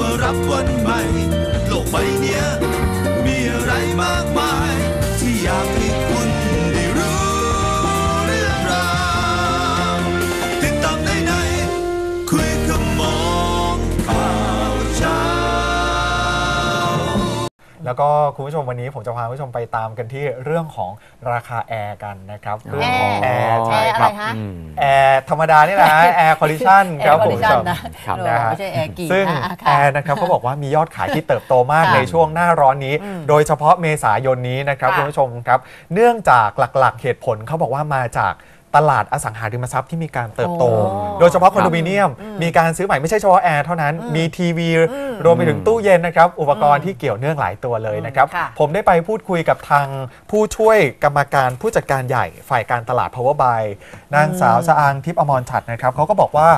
มารับวันใหม่ โลกใบเนี้ย มีอะไรมาก แล้วก็คุณผู้ชมวันนี้ผมจะพาคุณผู้ชมไปตามกันที่เรื่องของราคาแอร์กันนะครับเรื่องของแอร์แอใช่ร์อะคไรรับฮะอืมแอร์ธรรมดานี่แหละฮะแอร์คอลิชันแอครับร์คอคุนณดิผู้ชัชนมนะครับนะฮะไม่ใช่แอร์กี่ซึ่งนะอะค่ะแอร์นะครับเขาบอกว่ามียอดขายที่เติบโตมากค่ะในช่วงหน้าร้อนนี้ อืมโดยเฉพาะเมษายนนี้นะครับค่ะ คุณผู้ชมครับ เนื่องจากหลักๆเหตุผลเขาบอกว่ามาจาก ตลาดอสังหาริมทรัพย์ที่มีการเติบโตโอ้โดยเฉพาะคอนโดมิเนียม มีการซื้อใหม่ไม่ใช่เฉพาะแอร์เท่านั้น มีทีวี รวมไปถึงตู้เย็นนะครับ อุปกรณ์ที่เกี่ยวเนื่องหลายตัวเลยนะครับค่ะผมได้ไปพูดคุยกับทางผู้ช่วยกรรมการผู้จัดการใหญ่ฝ่ายการตลาด Power Buy นางสาวสะอางทิพย์อมรฉัดนะครับเขาก็บอกว่า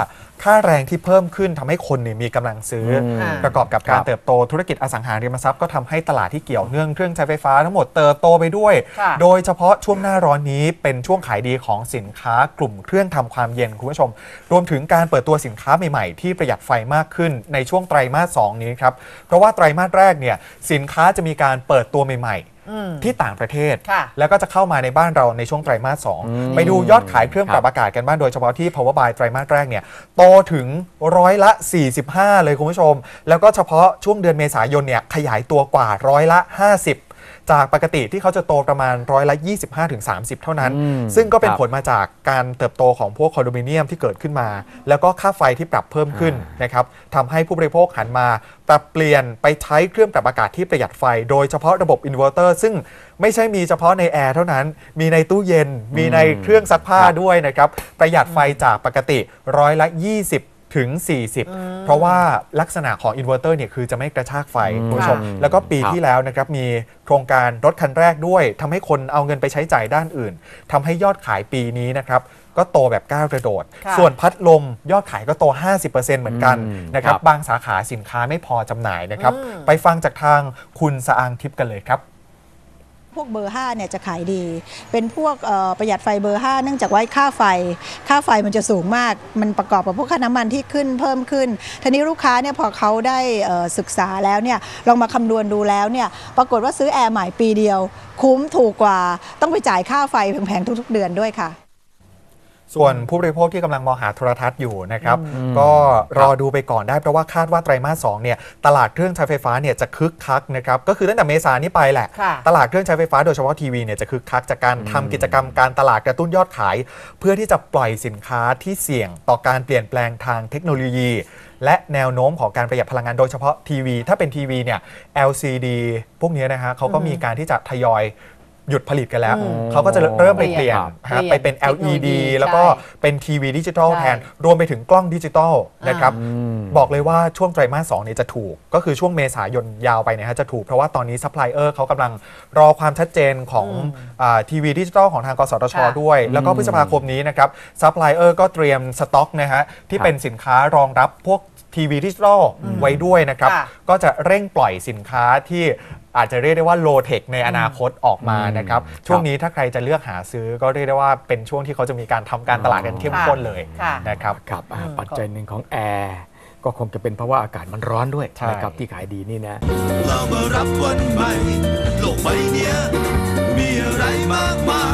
ค่าแรงที่เพิ่มขึ้นทำให้คนเนี่ยมีกำลังซื้ออมประกอบกับการครับเติบโตธุรกิจอสังหาริมทรัพย์ก็ทำให้ตลาดที่เกี่ยวเนื่องเครื่องใช้ไฟฟ้าทั้งหมดเติบโตไปด้วยค่ะโดยเฉพาะช่วงหน้าร้อนนี้เป็นช่วงขายดีของสินค้ากลุ่มเครื่องทำความเย็นคุณผู้ชม รวมถึงการเปิดตัวสินค้าใหม่ๆ ที่ประหยัดไฟมากขึ้นในช่วงไตรมาส 2 นี้ครับ เพราะว่าไตรมาสแรกเนี่ยสินค้าจะมีการเปิดตัวใหม่อืมๆที่ต่างประเทศค่ะแล้วก็จะเข้ามาในบ้านเราในช่วงไตรมาสอืม2ไปดูยอดขายเครื่องปรับอากาศกันบ้างโดยเฉพาะที่ Power Buy ไตรมาสแรกเนี่ยโตถึงร้อยละ 45 เลยคุณผู้ชม แล้วก็เฉพาะช่วงเดือนเมษายนเนี่ยขยายตัวกว่าร้อยละ 50 จากปกติที่เขาจะโตประมาณร้อยละ 25-30 เท่านั้นอืมซึ่งก็เป็นครับผลมาจากการเติบโตของพวกคอนโดมิเนียมที่เกิดขึ้นมา แล้วก็ค่าไฟที่ปรับเพิ่มขึ้นนะครับทำให้ผู้บริโภคหันมาปรับเปลี่ยนไปใช้เครื่องปรับอากาศที่ประหยัดไฟ โดยเฉพาะระบบอินเวอร์เตอร์ซึ่งไม่ใช่มีเฉพาะในแอร์เท่านั้น มีในตู้เย็น มีในเครื่องซักผ้าครับด้วยนะครับ ประหยัดไฟจากปกติร้อยละ 20 ถึง 40 เพราะว่าลักษณะของอินเวอร์เตอร์เนี่ยคือจะไม่กระชากไฟอืมคุณผู้ชมครับ ค่ะแล้วก็ปีที่แล้วนะครับมีโครงการรถคันแรกด้วยทำให้คนเอาเงินไปใช้จ่ายด้านอื่นทำให้ยอดขายปีนี้นะครับก็โตแบบก้าวกระโดดค่ะส่วนพัดลมยอดขายก็โต 50%เหมือนกันอืมนะครับครับบางสาขาสินค้าไม่พอจำหน่ายนะครับอืมไปฟังจากทางคุณสะอางทิพย์กันเลยครับ พวกเบอร์5เนี่ยจะขายดี เป็นพวกประหยัดไฟเบอร์ 5 เนื่องจากว่าค่าไฟ ค่าไฟมันจะสูงมาก มันประกอบกับพวกค่าน้ำมันที่ขึ้นเพิ่มขึ้นทีนี้ลูกค้าเนี่ยพอเขาได้ศึกษาแล้วเนี่ยลองมาคำนวณดูแล้วเนี่ยปรากฏว่าซื้อแอร์ใหม่ปีเดียว คุ้มถูกกว่าต้องไปจ่ายค่าไฟแพงๆทุกๆ เดือนด้วยค่ะ ส่วนผู้บริโภคที่กำลังมองหาโทรทัศน์อยู่นะครับอืมก็รอดูไปก่อนได้ เพราะว่าคาดว่าไตรมาส2เนี่ยตลาดเครื่องใช้ไฟฟ้าเนี่ยจะคึกคักนะครับ ก็คือตั้งแต่เมษายนนี้ไปแหละ ค่ะ ตลาดเครื่องใช้ไฟฟ้าโดยเฉพาะทีวีเนี่ยจะคึกคักจากการทำกิจกรรมการตลาดกระตุ้นยอดขาย เพื่อที่จะปล่อยสินค้าที่เสี่ยงต่อการเปลี่ยนแปลงทางเทคโนโลยี และแนวโน้มของการประหยัดพลังงานโดยเฉพาะทีวีถ้าเป็นทีวีเนี่ย LCD พวกเนี้ยนะฮะเขาก็มีการที่จะทยอย หยุดผลิตกันแล้วอืมเขาก็จะเริ่มไปเปลี่ยนเปลี่ยนฮะไปเป็นเทคโนโลยี LED แล้วก็ใช่เป็นทีวีดิจิทัลใช่แทน รวมไปถึงกล้องดิจิทัลนะครับอืมบอกเลยว่าช่วงไตรมาส2เนี่ยจะถูก ก็คือช่วงเมษายนยาวไปเนี่ยฮะจะถูก เพราะว่าตอนนี้ซัพพลายเออร์เขากำลังรอความชัดเจนของทีวีดิจิทัลของทางกสทชค่ะด้วย แล้วก็พฤษภาคมนี้นะครับซัพพลายเออร์ก็เตรียมสต็อกนะฮะที่ครับเป็นสินค้ารองรับพวกทีวีดิจิทัลไว้ด้วยนะครับค่ะก็จะเร่งปล่อยสินค้าที่ อาจจะเรียกได้ว่าโลเทคในอนาคตออกมาอืมนะครับครับ ช่วงนี้ถ้าใครจะเลือกหาซื้อก็เรียกได้ว่าเป็นช่วงที่เขาจะมีการทำการตลาดกันเข้มข้นเลยค่ะนะครับครับอ่าอืมปัจจัยหนึ่งของแอร์ก็คงจะเป็นเพราะว่าอากาศมันร้อนด้วยใช่นะครับที่ขายดีนี่นะเรามารับวันใหม่โลกใบเนี้ยมีอะไรมากมายที่อยากให้